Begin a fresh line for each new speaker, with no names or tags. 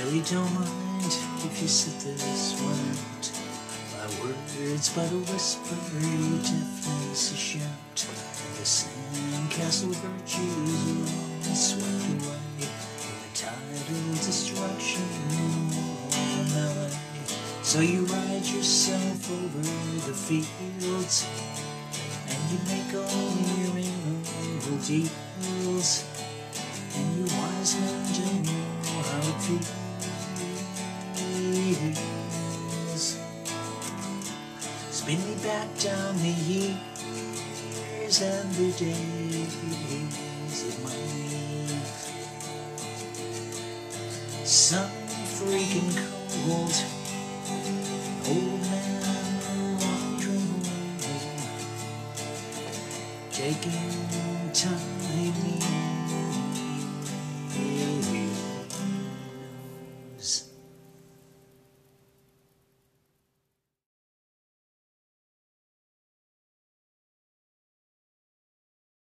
don't mind if you sit this one out. My words but a whisper, your deafness a shout. The sandcastle virtues are all swept away. In the tidal destruction of LA. So you ride yourself over the fields and you make all your annual deals. And you wise men don't know how it feels. Spin me back down the years and the days of my youth. Some freaking cold old man wandering home, taking time